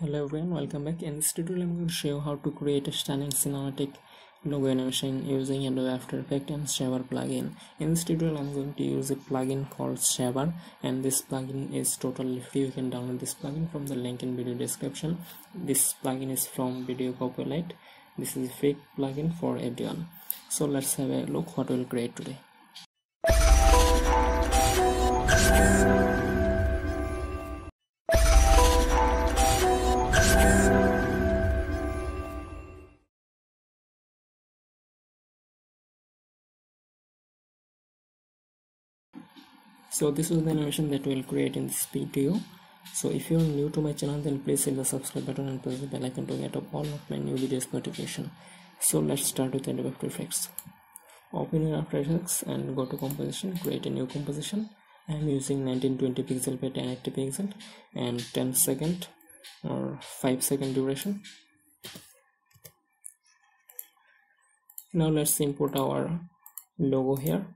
Hello everyone, welcome back. In this tutorial, I'm going to show you how to create a stunning cinematic logo animation using Adobe After Effects and Saber plugin. In this tutorial, I'm going to use a plugin called Saber and this plugin is totally free. You can download this plugin from the link in video description. This plugin is from Video Copilot. This is a free plugin for everyone. So let's have a look what we'll create today. So this is the animation that we'll create in this video. So if you're new to my channel then please hit the subscribe button and press the bell icon to get all of my new videos notification. So let's start with Adobe After Effects. Open your After Effects and go to composition create a new composition. I'm using 1920 pixel by 1080 pixel and 10 second or 5 second duration. Now let's import our logo here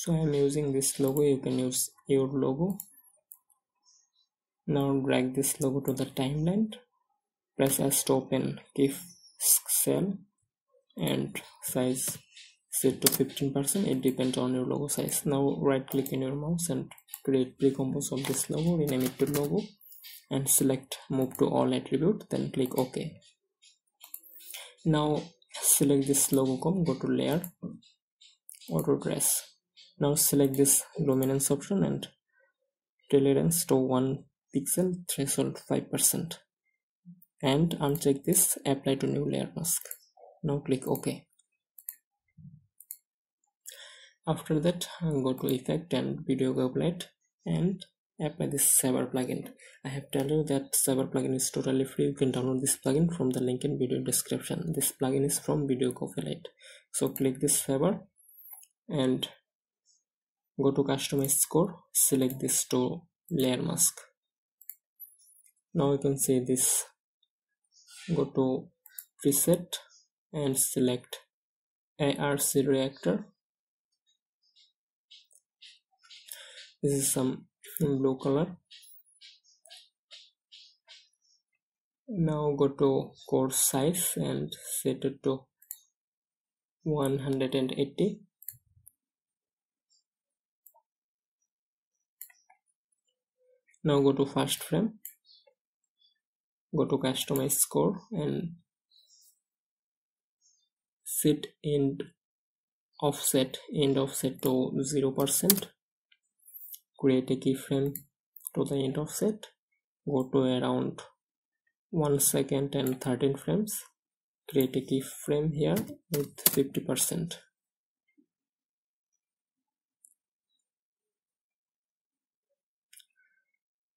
so i'm using this logo you can use your logo. Now drag this logo to the timeline. Press s to open if cell and size set to 15 percent. It depends on your logo size. Now right click in your mouse and create pre-compose of this logo rename it to logo and select move to all attribute then click ok. Now select this logo comp go to layer auto trace now select this luminance option and tolerance to 1 pixel threshold 5% and uncheck this apply to new layer mask. Now click ok. After that go to effect and video copilot and apply this Saber plugin. I have told you that Saber plugin is totally free. You can download this plugin from the link in video description. This plugin is from video copilot. So click this Saber and go to customize score. Select this to layer mask. Now you can see this. Go to preset and select ARC reactor. This is some blue color. Now go to core size and set it to 180 now go to first frame. Go to customize score and set end offset end offset to zero percent. Create a keyframe to the end offset. Go to around one second and 13 frames. Create a keyframe here with 50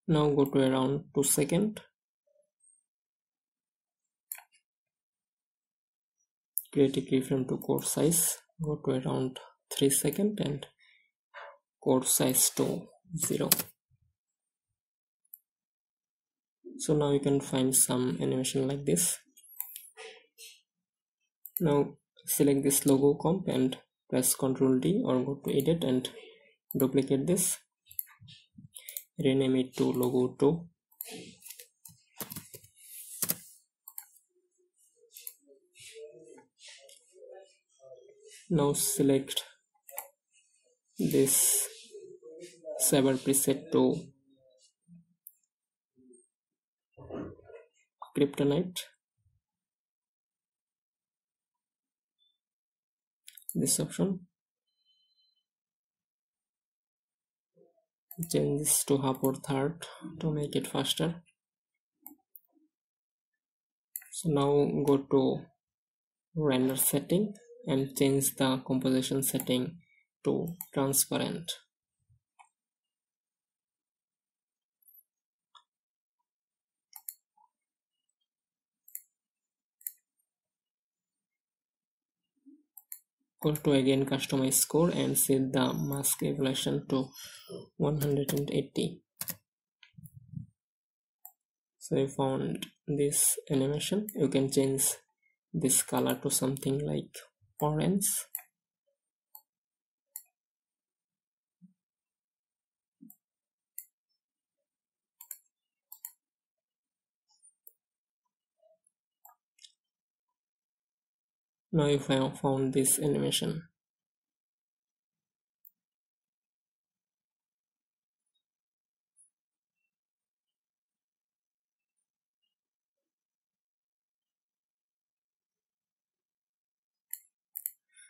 now go to around 2 second. Create a keyframe to core size. Go to around 3 second and core size to 0 so now you can find some animation like this. Now select this logo comp and press ctrl d or go to edit and duplicate this rename it to logo 2 now select this Saber preset to kryptonite. This option change this to half or third to make it faster. So now go to render setting and change the composition setting to transparent go to again customize score and set the mask evolution to 180 so you found this animation. You can change this color to something like orange now if I found this animation.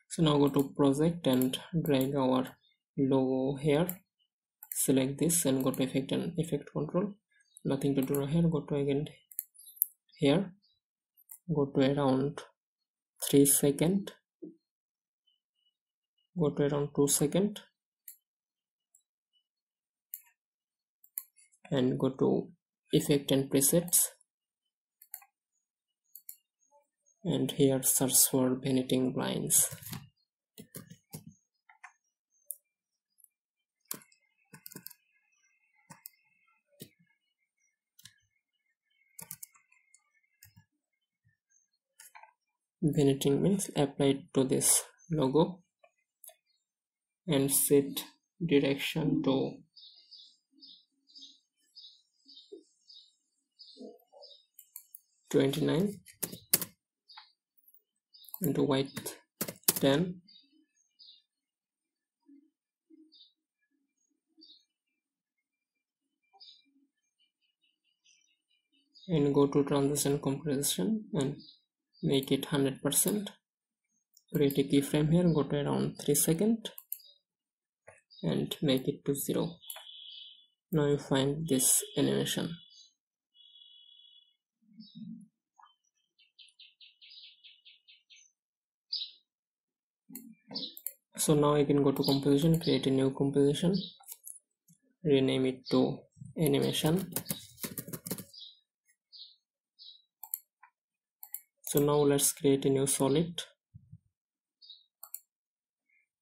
So now go to project and drag our logo here. Select this and go to effect and effect control. Nothing to do here. Go to again here. Go to around 3 second. Go to around 2 second. And go to effect and presets. And here search for Venetian Blinds Vanishing means apply to this logo and set direction to twenty nine and white 10 and go to transition completion and make it 100% create a keyframe here go to around 3 second and make it to 0 now you find this animation. So now I can go to composition create a new composition rename it to animation so now let's create a new solid.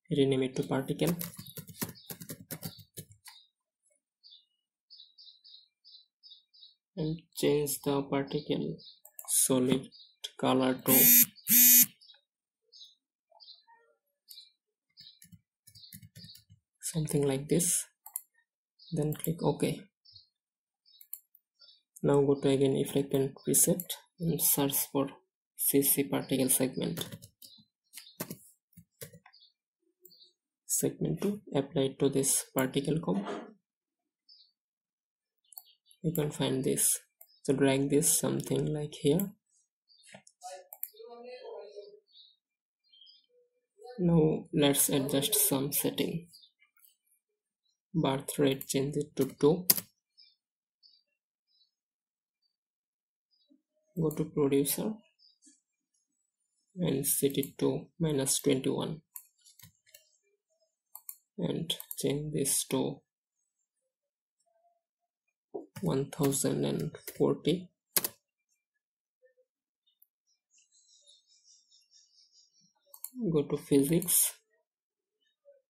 Rename it to particle. And change the particle solid color to something like this. Then click ok. Now go to again effect and preset and search for CC particle segment. Segment 2 applied to this particle comp. You can find this. So drag this something like here. Now let's adjust some setting. Birth rate change it to 2. Go to producer and set it to minus 21 and change this to 1040 go to physics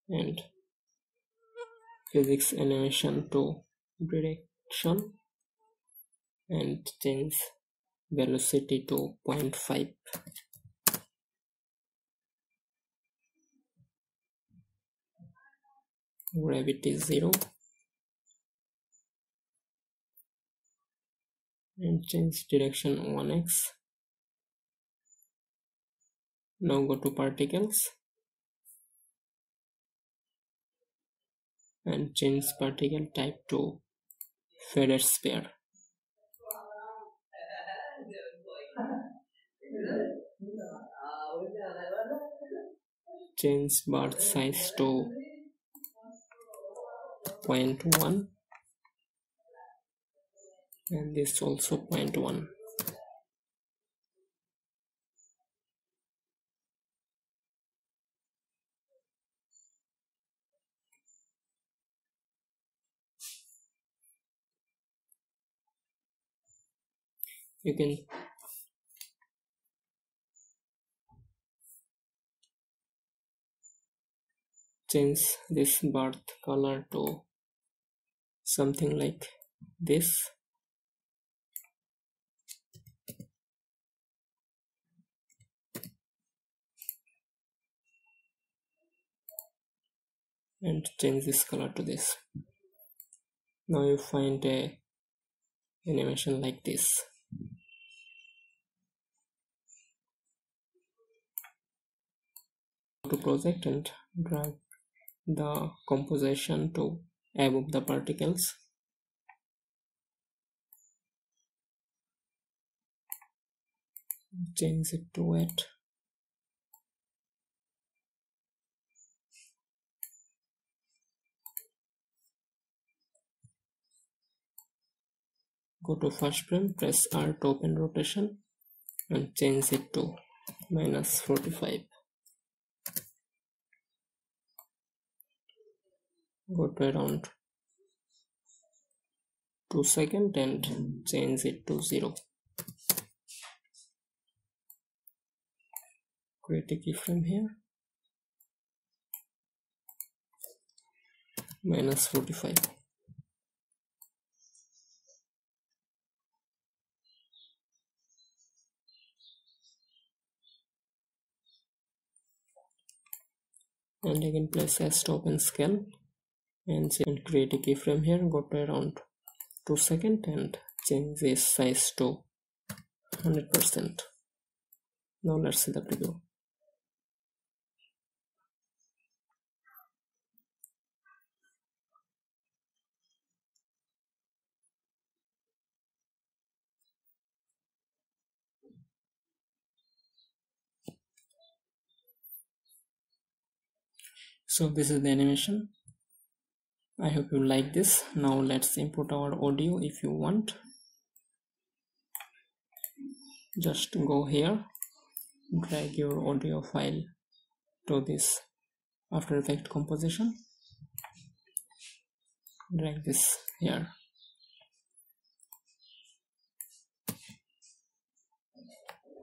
and physics animation to direction and change velocity to 0.5 gravity 0 and change direction 1x now go to particles. And change particle type to faded sphere. Change birth size to 0.1 and this also 0.1 you can change this birth color to something like this. And change this color to this. Now you find a animation like this. To project and drag the composition to above the particles. Change it to wet. Go to first frame press R to open rotation and change it to minus 45 go to around 2 second and change it to 0 create a keyframe here. Minus 45 and again place as stop and scale and create a keyframe here go to around 2 second and change this size to 100 percent. Now let's see the preview so this is the animation i hope you like this. Now let's import our audio if you want. Just go here. Drag your audio file to this after effect composition. Drag this here.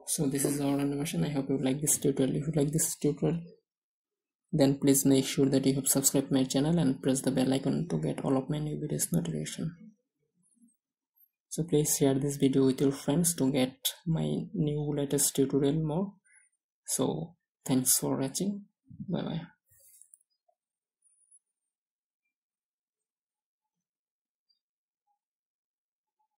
So this is our animation. I hope you like this tutorial. If you like this tutorial then please make sure that you have subscribed my channel and press the bell icon to get all of my new videos notification. So please share this video with your friends to get my new latest tutorial more. So thanks for watching. Bye bye